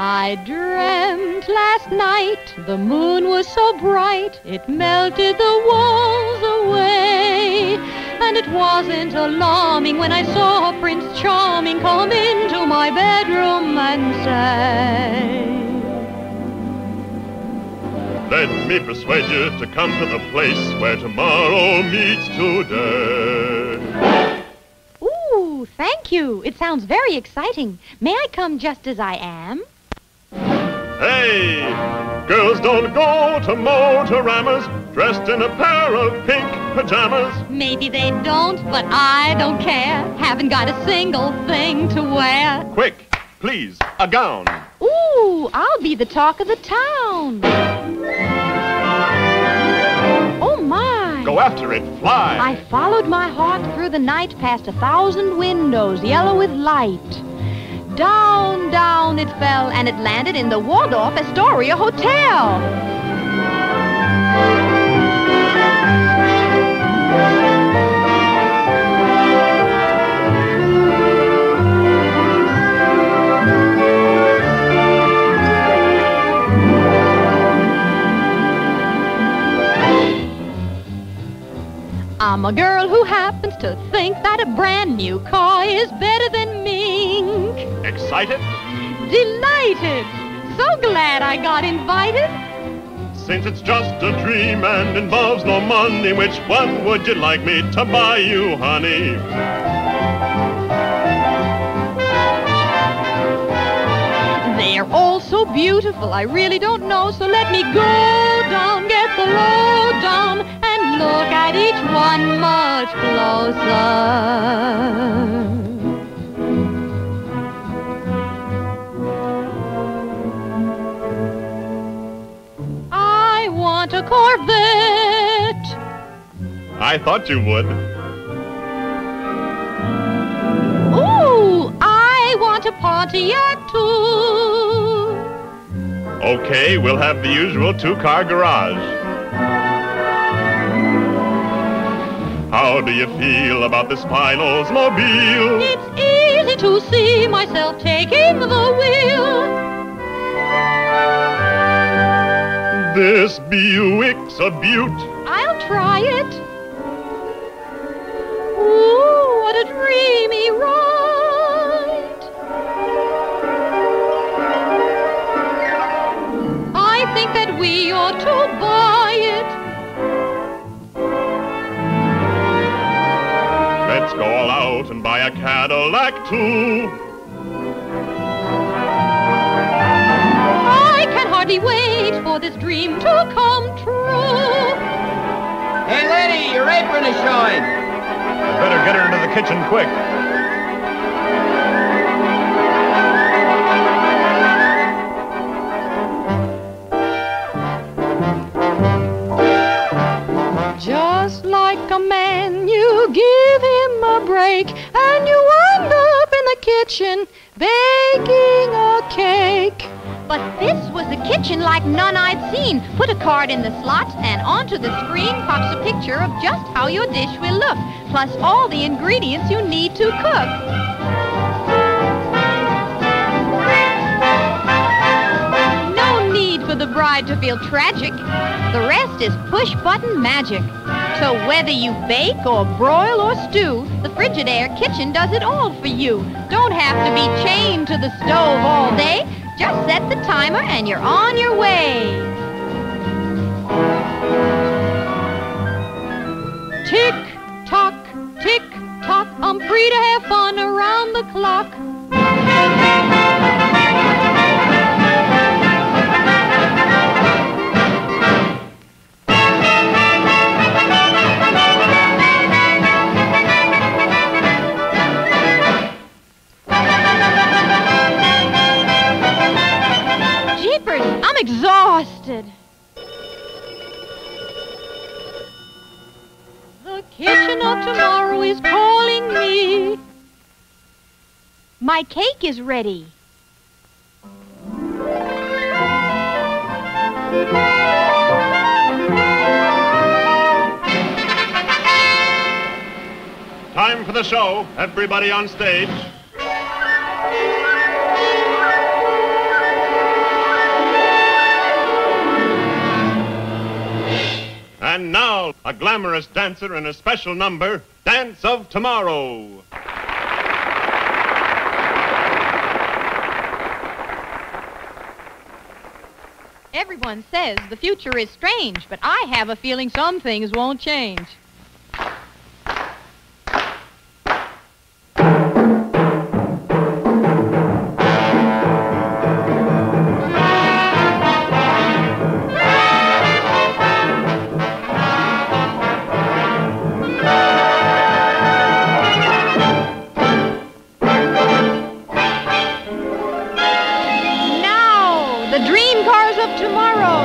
I dreamt last night the moon was so bright it melted the walls away. And it wasn't alarming when I saw Prince Charming come into my bedroom and say, Let me persuade you to come to the place where tomorrow meets today. Ooh, thank you. It sounds very exciting. May I come just as I am? Hey! Girls don't go to Motoramas dressed in a pair of pink pajamas. Maybe they don't, but I don't care. Haven't got a single thing to wear. Quick, please, a gown. Ooh, I'll be the talk of the town. Oh, my. Go after it, fly. I followed my heart through the night past a thousand windows, yellow with light. Down, down it fell, and it landed in the Waldorf Astoria Hotel. I'm a girl who happens to think that a brand new car is better than mink. Excited? Delighted! So glad I got invited. Since it's just a dream and involves no money, which one would you like me to buy you, honey? They're all so beautiful, I really don't know. So let me go down, get the lowdown, and look at each one much closer. Want a Corvette. I thought you would. Ooh, I want a Pontiac too. Okay, we'll have the usual two-car garage. How do you feel about this fine Oldsmobile? It's easy to see myself taking the wheel. This Buick's a beaut. I'll try it. Ooh, what a dreamy ride. I think that we ought to buy it. Let's go all out and buy a Cadillac too. For this dream to come true. Hey, lady, your apron is showing. Better get her into the kitchen quick. Just like a man, you give him a break, and you wind up in the kitchen baking a cake. But this was a kitchen like none I'd seen. Put a card in the slot, and onto the screen pops a picture of just how your dish will look, plus all the ingredients you need to cook. No need for the bride to feel tragic. The rest is push button magic. So whether you bake or broil or stew, the Frigidaire kitchen does it all for you. Don't have to be chained to the stove all day. Just set the timer and you're on your way. Tick tock, tick tock, I'm free to have fun around the clock. I'm exhausted. The kitchen of tomorrow is calling me. My cake is ready. Time for the show. Everybody on stage. Now, a glamorous dancer in a special number, Dance of Tomorrow. Everyone says the future is strange, but I have a feeling some things won't change. Of tomorrow.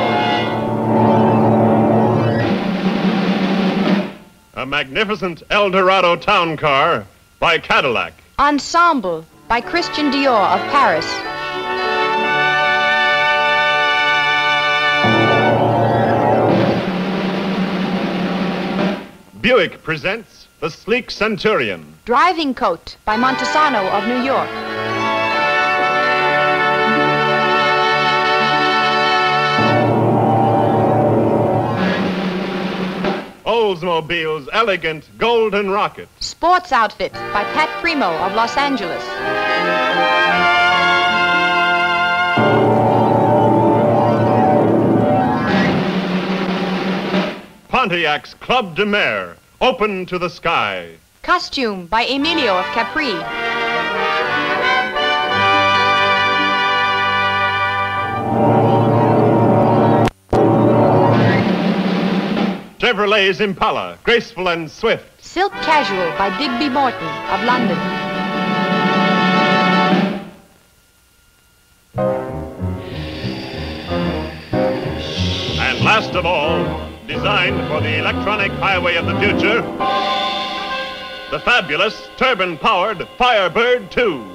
A magnificent Eldorado town car by Cadillac. Ensemble by Christian Dior of Paris. Buick presents the sleek Centurion. Driving Coat by Montesano of New York. Oldsmobile's elegant Golden Rocket. Sports Outfit by Pat Primo of Los Angeles. Pontiac's Club de Mer, open to the sky. Costume by Emilio of Capri. Chevrolet's Impala, graceful and swift. Silk Casual by Digby Morton of London. And last of all, designed for the electronic highway of the future, the fabulous turbine-powered Firebird 2.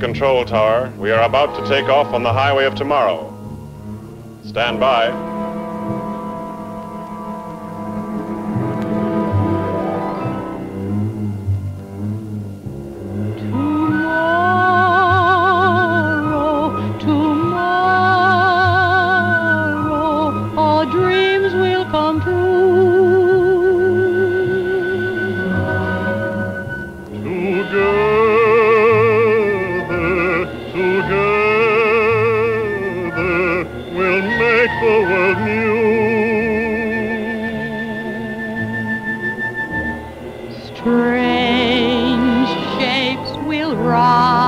control tower. We are about to take off on the highway of tomorrow. Stand by. dreams Strange shapes will rise.